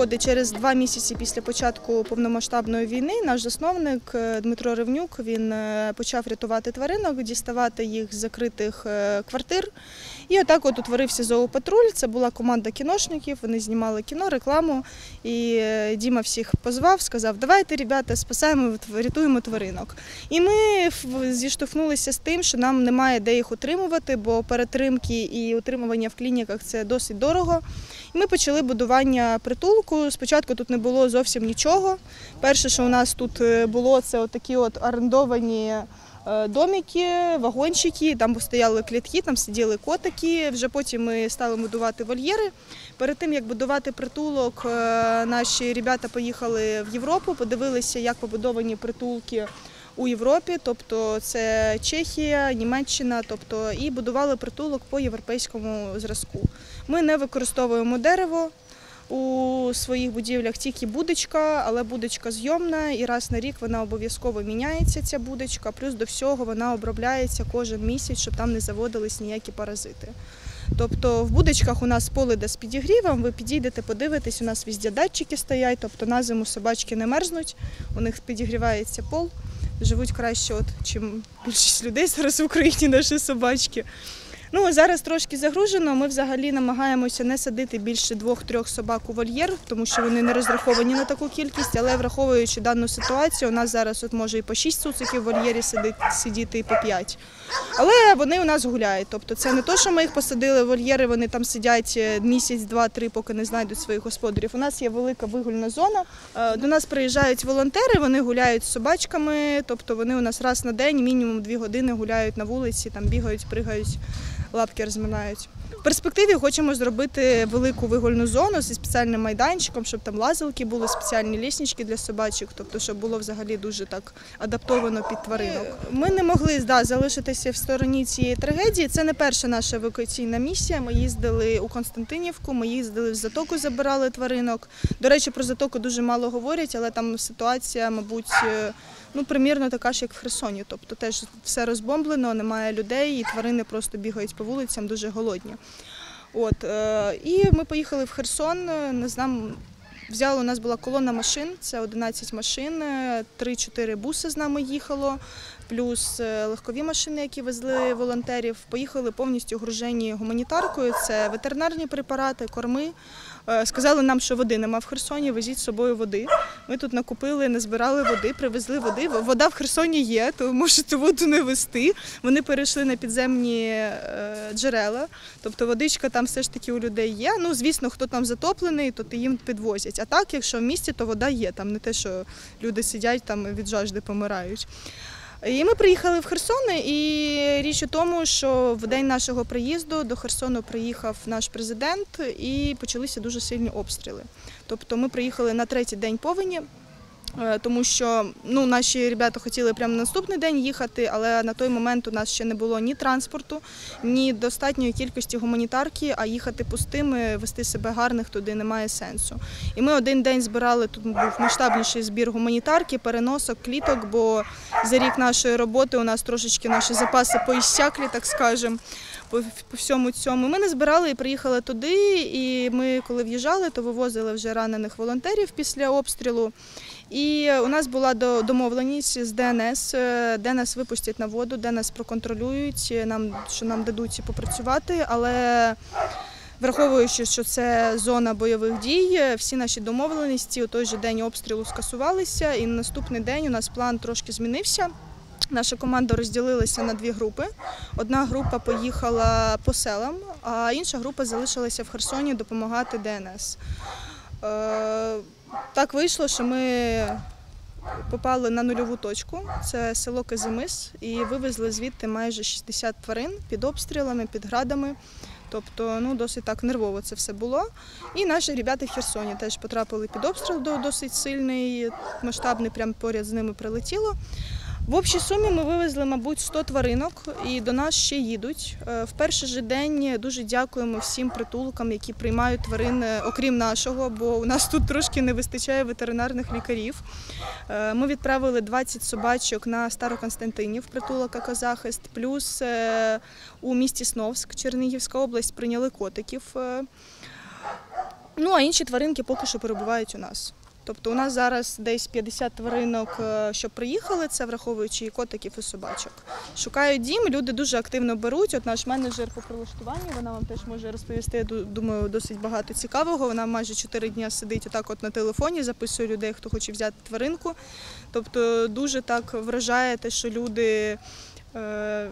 входить через два місяці після початку повномасштабної війни. Наш засновник е, Дмитро Ревнюк він е, почав рятувати тваринок, діставати їх з закритих е, квартир. І отак от утворився зоопатруль. Це була команда кіношників. Вони знімали кіно, рекламу. І Діма всіх позвав, сказав: Давайте, ребята, спасаємо, рятуємо тваринок. І ми зіштовхнулися з тим, що нам немає де їх утримувати, бо перетримки і утримування в клініках це досить дорого. І ми почали будування притулку. Спочатку тут не було зовсім нічого. Перше, що у нас тут е, було, це отакі от орендовані. е, Домики, вагончики, там стояли клітки, там сиділи котики. Вже потім ми стали будувати вольєри. Перед тим як будувати притулок, е, наші ребята поїхали в Європу, подивилися, як побудовані притулки у Європі, тобто це Чехія, Німеччина, тобто і будували притулок по європейському зразку. Ми не використовуємо дерево. У своїх будівлях тільки будочка, але будочка зйомна, і раз на рік вона обов'язково міняється. Ця будочка. Плюс до всього вона обробляється кожен місяць, щоб там не заводились ніякі паразити. Тобто в будочках у нас пол іде з підігрівом, ви підійдете, подивитесь, у нас везде датчики стоять, тобто на зиму собачки не мерзнуть, у них підігрівається пол, живуть краще, от, чим більшість людей зараз в Україні наші собачки. Ну, зараз трошки загружено. Ми взагалі намагаємося не садити більше двох-трьох собак у вольєр, тому що вони не розраховані на таку кількість, але враховуючи дану ситуацію, у нас зараз от може і по шість цуциків в вольєрі сидить, сидіти, і по п'ять. Але вони у нас гуляють. Тобто це не то, що ми їх посадили в вольєри, вони там сидять е, місяць, два-три, поки не знайдуть своїх господарів. У нас є велика вигульна зона. Е, До нас приїжджають волонтери, вони гуляють з собачками, тобто вони у нас раз на день, мінімум дві години гуляють на вулиці, там бігають, пригають, лапки розминають. В перспективі хочемо зробити велику вигульну зону зі спеціальним майданчиком, щоб там лазилки були, спеціальні ліснички для собачок, тобто щоб було взагалі дуже так адаптовано під тваринок. Ми не могли да, залишитися в стороні цієї трагедії. Це не перша наша евакуаційна місія. Ми їздили у Константинівку, ми їздили в затоку, забирали тваринок. До речі, про затоку дуже мало говорять, але там ситуація, мабуть, е, ну примірно така ж, як в Херсоні. Тобто теж все розбомблено, немає людей, і тварини просто бігають по вулицям, дуже голодні. От, е, і ми поїхали в Херсон. е, Не знам, взяли, у нас була колона машин, це 11 машин, е, 3-4 буси з нами їхало, плюс е, легкові машини, які везли волонтерів. Поїхали повністю гружені гуманітаркою. Це ветеринарні препарати, корми. Е, Сказали нам, що води нема в Херсоні, везіть з собою води. Ми тут накупили, назбирали води, привезли води. Вода в Херсоні є, то можете воду не вести. Вони перейшли на підземні е, джерела. Тобто водичка там все ж таки у людей є. Ну, звісно, хто там затоплений, то їм підвозять. А так, якщо в місті, то вода є. Там не те, що люди сидять там від жажди помирають. І ми приїхали в Херсон, і річ у тому, що в день нашого приїзду до Херсону приїхав наш президент і почалися дуже сильні обстріли. Тобто ми приїхали на третій день повені. Е, Тому що ну, наші ребята хотіли прямо на наступний день їхати, але на той момент у нас ще не було ні транспорту, ні достатньої кількості гуманітарки, а їхати пустими, вести себе гарних туди немає сенсу. І ми один день збирали, тут був масштабніший збір гуманітарки, переносок, кліток, бо за рік нашої роботи у нас трошечки наші запаси поіщаклі, так скажемо. По всьому цьому ми не збирали і приїхали туди. І ми, коли в'їжджали, то вивозили вже ранених волонтерів після обстрілу. І у нас була домовленість з ДНС, е, де нас випустять на воду, де нас проконтролюють, е, нам що нам дадуть попрацювати, але. Враховуючи, що це зона бойових дій, е, всі наші домовленості у той же день обстрілу скасувалися, і на наступний день у нас план трошки змінився. Наша команда розділилася на дві групи. Одна група поїхала по селам, а інша група залишилася в Херсоні допомагати ДНС. Так вийшло, що ми попали на нульову точку. Це село Казимис, і вивезли звідти майже 60 тварин під обстрілами, під градами. Тобто, ну досить так нервово це все було. І наші ребята в Херсоні теж потрапили під обстріл досить сильний, масштабний, прямо поряд з ними прилетіло. В общій сумі ми вивезли, мабуть, 100 тваринок і до нас ще їдуть. Е, В перший же день дуже дякуємо всім притулкам, які приймають тварин, е, окрім нашого, бо у нас тут трошки не вистачає ветеринарних лікарів. Е, Ми відправили 20 собачок на Староконстантинів, притулок «Екозахист», плюс у місті Сновськ, Чернігівська область, прийняли котиків. Ну а інші тваринки поки що перебувають у нас. Тобто у нас зараз десь 50 тваринок, е, що приїхали, це враховуючи і котиків, і собачок. Шукають дім, люди дуже активно беруть. От наш менеджер по прилаштуванню, вона вам теж може розповісти, я думаю, досить багато цікавого. Вона майже 4 дні сидить отак от на телефоні, записує людей, хто хоче взяти тваринку. Тобто дуже так вражає те, що люди. Е-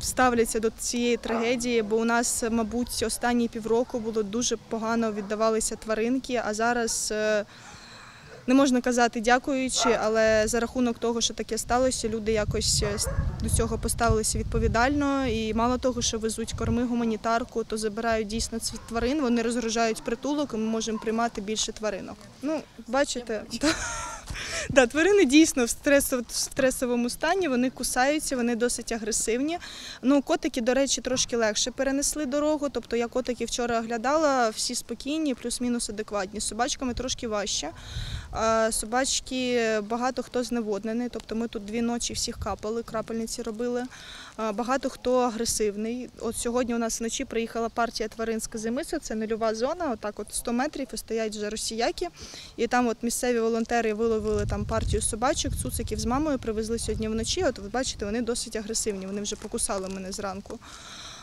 Ставляться до цієї трагедії, бо у нас, мабуть, останні півроку було дуже погано віддавалися тваринки, а зараз е, не можна казати дякуючи, але за рахунок того, що таке сталося, люди якось е, до цього поставилися відповідально. І мало того, що везуть корми, гуманітарку, то забирають дійсно цих тварин, вони розгружають притулок, і ми можемо приймати більше тваринок. Ну, бачите, Да, тварини дійсно в, стресовому стані, вони кусаються, вони досить агресивні. Ну, котики, до речі, трошки легше перенесли дорогу. Тобто я котиків вчора оглядала, всі спокійні, плюс-мінус адекватні. З собачками трошки важче. Собачки багато хто зневоднений. Тобто ми тут дві ночі всіх капали, крапельниці робили. Багато хто агресивний. От сьогодні у нас вночі приїхала партія тварин з Казимиса, це нульова зона, отак от 100 метрів і стоять вже росіяки. І там от місцеві волонтери виловили там партію собачок, цуциків з мамою привезли сьогодні вночі. От ви бачите, вони досить агресивні, вони вже покусали мене зранку.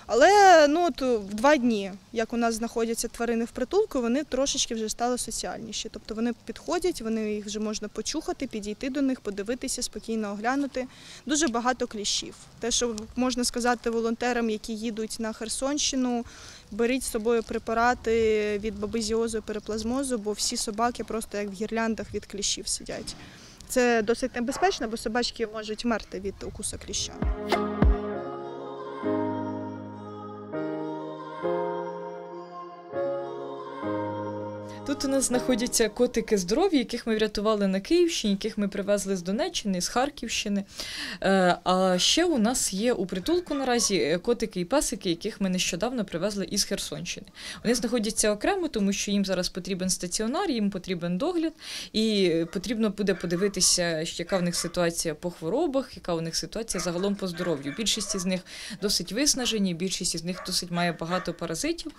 Але ну от в два дні, як у нас знаходяться тварини в притулку, вони трошечки вже стали соціальніші. Тобто вони підходять, вони їх вже можна почухати, підійти до них, подивитися, спокійно оглянути. Дуже багато кліщів. Те, що можна сказати волонтерам, які їдуть на Херсонщину, беріть з собою препарати від бабезіозу і переплазмозу, бо всі собаки просто як в гірляндах від кліщів сидять. Це досить небезпечно, бо собачки можуть мерти від укуса кліща. Тут у нас знаходяться котики здорові, яких ми врятували на Київщині, яких ми привезли з Донеччини, з Харківщини. Е, А ще у нас є у притулку наразі е, котики і песики, яких ми нещодавно привезли із Херсонщини. Вони знаходяться окремо, тому що їм зараз потрібен стаціонар, їм потрібен догляд, і потрібно буде подивитися, яка в них ситуація по хворобах, яка у них ситуація загалом по здоров'ю. Більшість із них досить виснажені, більшість із них досить має багато паразитів.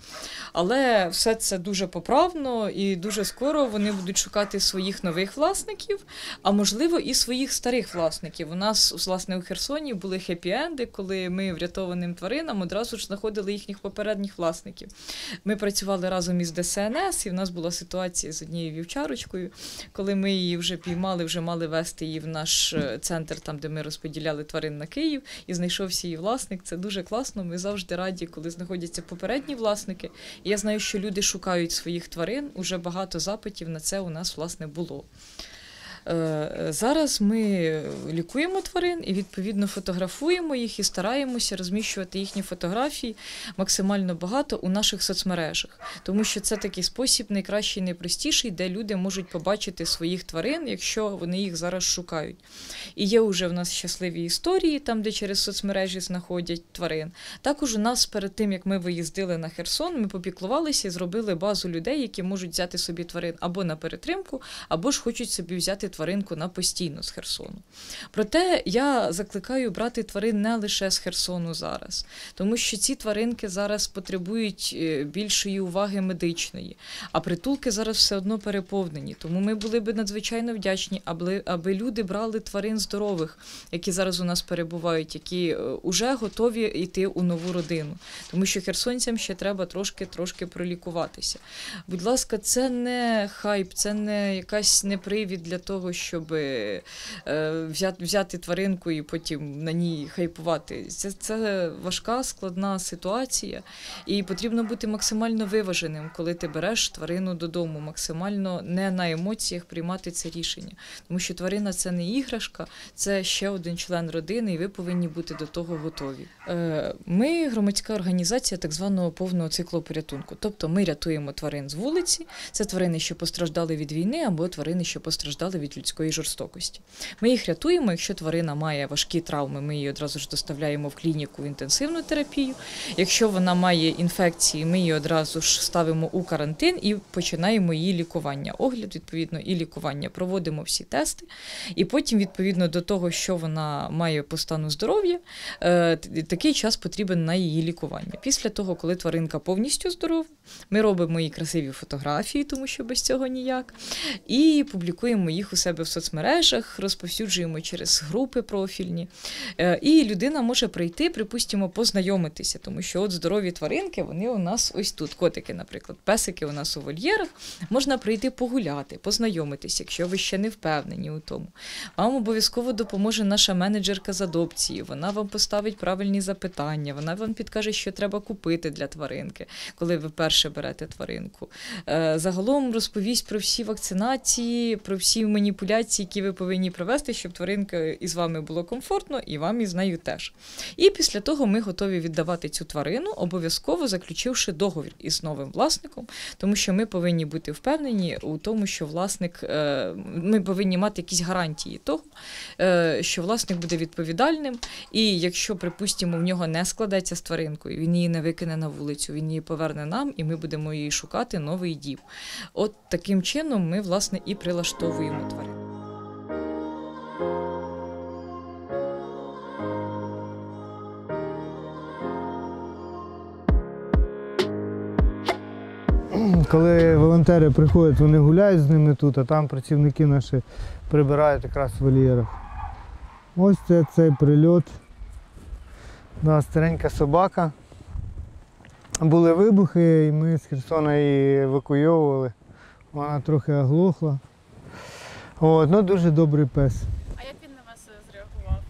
Але все це дуже поправно, і дуже скоро вони будуть шукати своїх нових власників, а можливо і своїх старих власників. У нас власне у Херсоні були хеппі-енди, коли ми врятованим тваринам одразу ж знаходили їхніх попередніх власників. Ми працювали разом із ДСНС, і в нас була ситуація з однією вівчарочкою, коли ми її вже піймали, вже мали вести її в наш е, центр, там де ми розподіляли тварин на Київ, і знайшовся її власник. Це дуже класно. Ми завжди раді, коли знаходяться попередні власники. І я знаю, що люди шукають своїх тварин. Уже багато запитів на це у нас власне було. Е, Зараз ми лікуємо тварин і відповідно фотографуємо їх і стараємося розміщувати їхні фотографії максимально багато у наших соцмережах, тому що це такий спосіб найкращий, найпростіший, де люди можуть побачити своїх тварин, якщо вони їх зараз шукають. І є вже в нас щасливі історії, там, де через соцмережі знаходять тварин. Також у нас перед тим, як ми виїздили на Херсон, ми попіклувалися і зробили базу людей, які можуть взяти собі тварин або на перетримку, або ж хочуть собі взяти тваринку на постійно з Херсону. Проте я закликаю брати тварин не лише з Херсону зараз, тому що ці тваринки зараз потребують е, більшої уваги медичної, а притулки зараз все одно переповнені. Тому ми були би надзвичайно вдячні, аби, аби люди брали тварин здорових, які зараз у нас перебувають, які вже готові йти у нову родину. Тому що херсонцям ще треба трошки трошки пролікуватися. Будь ласка, це не хайп, це не якась не привід для того, щоб е, взяти, взяти тваринку і потім на ній хайпувати. Це, це важка, складна ситуація, і потрібно бути максимально виваженим, коли ти береш тварину додому, максимально не на емоціях приймати це рішення. Тому що тварина це не іграшка, це ще один член родини, і ви повинні бути до того готові. Е, Ми громадська організація так званого повного циклу порятунку. Тобто ми рятуємо тварин з вулиці, це тварини, що постраждали від війни, або тварини, що постраждали від людської жорстокості. Ми їх рятуємо. Якщо тварина має важкі травми, ми її одразу ж доставляємо в клініку в інтенсивну терапію. Якщо вона має інфекції, ми її одразу ж ставимо у карантин і починаємо її лікування. Огляд, відповідно, і лікування. Проводимо всі тести, і потім, відповідно до того, що вона має по стану здоров'я, е, такий час потрібен на її лікування. Після того, коли тваринка повністю здорова, ми робимо їй красиві фотографії, тому що без цього ніяк. І публікуємо їх у себе в соцмережах, розповсюджуємо через групи профільні. Е, І людина може прийти, припустимо, познайомитися, тому що от здорові тваринки, вони у нас ось тут. Котики, наприклад, песики у нас у вольєрах. Можна прийти погуляти, познайомитися, якщо ви ще не впевнені у тому. Вам обов'язково допоможе наша менеджерка з адопції. Вона вам поставить правильні запитання, вона вам підкаже, що треба купити для тваринки, коли ви вперше берете тваринку. Е, Загалом розповість про всі вакцинації, про всі маніпуляції, які ви повинні провести, щоб тваринка із вами було комфортно, і вам із нею теж. І після того ми готові віддавати цю тварину, обов'язково заключивши договір із новим власником, тому що ми повинні бути впевнені у тому, що власник, е, ми повинні мати якісь гарантії того, е, що власник буде відповідальним, і якщо, припустимо, в нього не складеться з тваринкою, він її не викине на вулицю, він її поверне нам, і ми будемо її шукати новий дім. От таким чином ми, власне, і прилаштовуємо тварин. Коли волонтери приходять, вони гуляють з ними тут, а там працівники наші прибирають якраз в вольєрах. Ось це цей прильот. Да, старенька собака. Були вибухи, і ми з Херсона її евакуйовували. Вона трохи оглохла. От, ну дуже добрий пес. А як він на вас е, зреагував?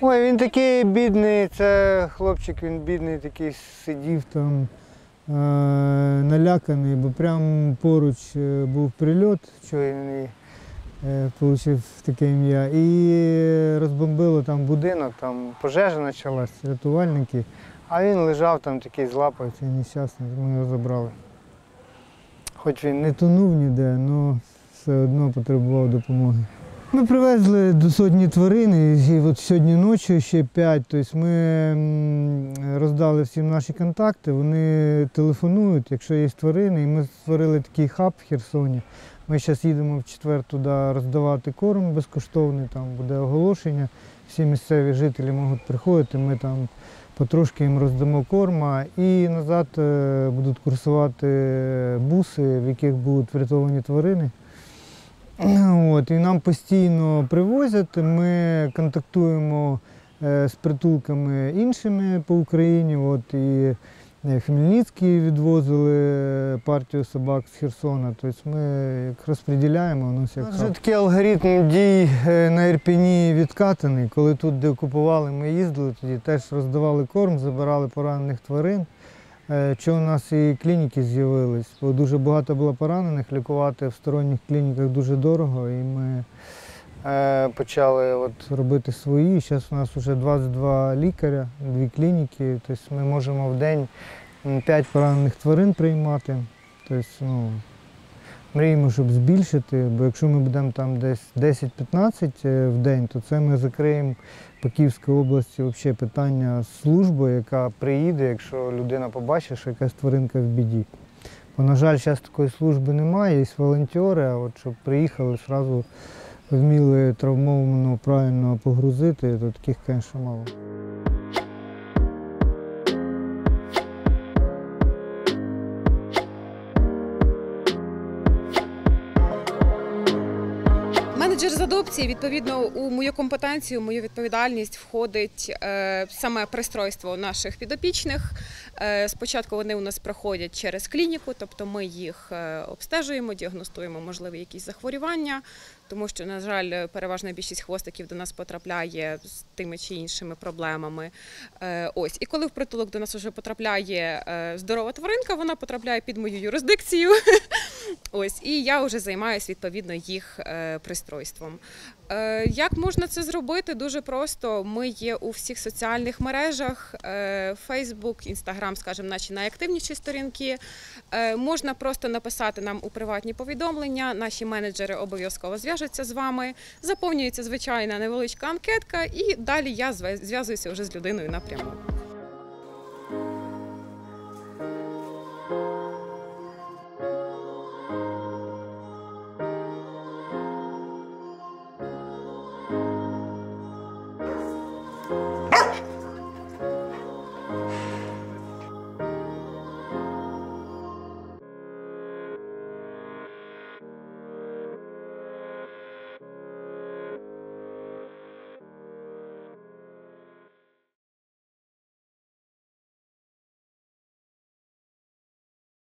Ой, він такий бідний, це хлопчик, він бідний, такий сидів там е, наляканий, бо прямо поруч е, був прильот, він е, отримав таке ім'я. І розбомбило там будинок, там пожежа почалась, рятувальники. А він лежав там такий злапався, нещасний, ми його забрали. Хоч він не тонув ніде, але все одно потребував допомоги. Ми привезли до сотні тварин, і от сьогодні ночі ще п'ять. Тобто ми роздали всім наші контакти, вони телефонують, якщо є тварини. І ми створили такий хаб в Херсоні. Ми зараз їдемо в четвер туди роздавати корм безкоштовний, там буде оголошення. Всі місцеві жителі можуть приходити, ми там потрошки їм роздамо корма і назад е, будуть курсувати буси, в яких будуть врятовані тварини. От, і нам постійно привозять. Ми контактуємо е, з притулками іншими по Україні. От, і е, Хмельницький відвозили партію собак з Херсона. Тобто ми як розподіляємо, у нас як вже такий алгоритм дій е, на Ірпіні відкатаний. Коли тут де окупували, ми їздили, тоді теж роздавали корм, забирали поранених тварин. Е, Що у нас і клініки з'явились, бо дуже багато було поранених, лікувати в сторонніх клініках дуже дорого. І ми е, почали от робити свої. Зараз у нас вже 22 лікаря, дві клініки. Тобто ми можемо в день 5 поранених тварин приймати. Тобто, ну, мріємо, щоб збільшити, бо якщо ми будемо там десь 10-15 е, в день, то це ми закриємо по Київській області взагалі питання служби, яка приїде, якщо людина побачить, що якась тваринка в біді. Бо, на жаль, зараз такої служби немає, є волонтери, а от щоб приїхали, одразу вміли травмованого правильно погрузити, то таких, звісно, мало. Менеджер з адопції, відповідно, у мою компетенцію, мою відповідальність входить е, саме пристройство наших підопічних. Е, спочатку вони у нас проходять через клініку, тобто ми їх е, обстежуємо, діагностуємо можливі якісь захворювання, тому що, на жаль, переважна більшість хвостиків до нас потрапляє з тими чи іншими проблемами. Ось, і коли в притулок до нас вже потрапляє здорова тваринка, вона потрапляє під мою юрисдикцію. Ось, і я вже займаюся відповідно їх е, пристройством. Е, як можна це зробити? Дуже просто. Ми є у всіх соціальних мережах: е, Facebook, Instagram, скажімо, наші найактивніші сторінки. Можна просто написати нам у приватні повідомлення. Наші менеджери обов'язково зв'яжуться з вами. Заповнюється звичайна невеличка анкетка, і далі я зв'язуюся вже з людиною напряму.